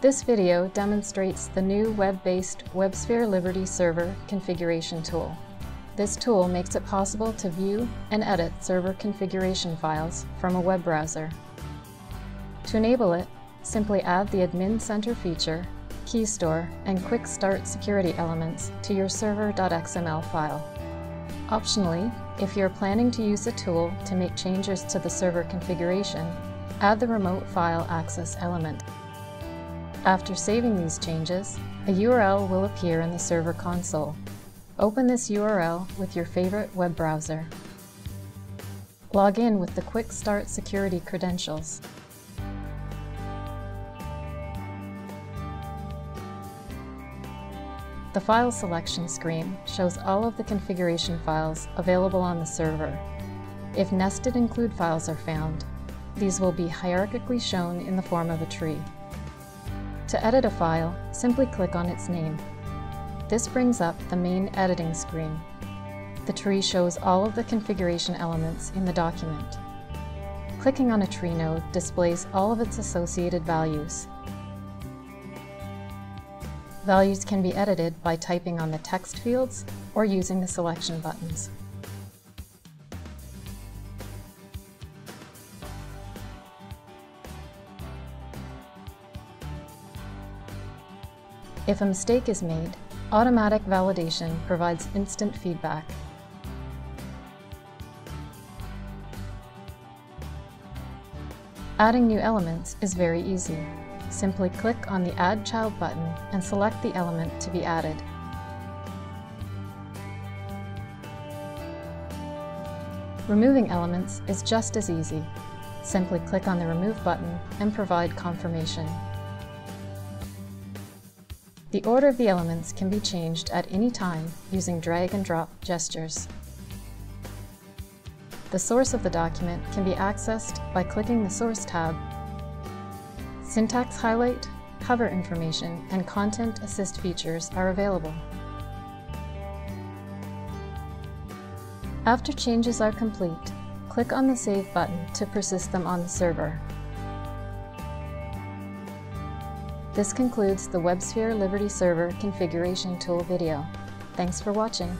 This video demonstrates the new web-based WebSphere Liberty Server configuration tool. This tool makes it possible to view and edit server configuration files from a web browser. To enable it, simply add the Admin Center feature, Key Store, and Quick Start security elements to your server.xml file. Optionally, if you're planning to use the tool to make changes to the server configuration, add the Remote File Access element. After saving these changes, a URL will appear in the server console. Open this URL with your favorite web browser. Log in with the Quick Start security credentials. The file selection screen shows all of the configuration files available on the server. If nested include files are found, these will be hierarchically shown in the form of a tree. To edit a file, simply click on its name. This brings up the main editing screen. The tree shows all of the configuration elements in the document. Clicking on a tree node displays all of its associated values, Values can be edited by typing on the text fields or using the selection buttons. If a mistake is made, automatic validation provides instant feedback. Adding new elements is very easy. Simply click on the Add Child button and select the element to be added. Removing elements is just as easy. Simply click on the Remove button and provide confirmation. The order of the elements can be changed at any time using drag and drop gestures. The source of the document can be accessed by clicking the Source tab Syntax highlight, cover information, and content assist features are available. After changes are complete, click on the Save button to persist them on the server. This concludes the WebSphere Liberty Server configuration tool video. Thanks for watching.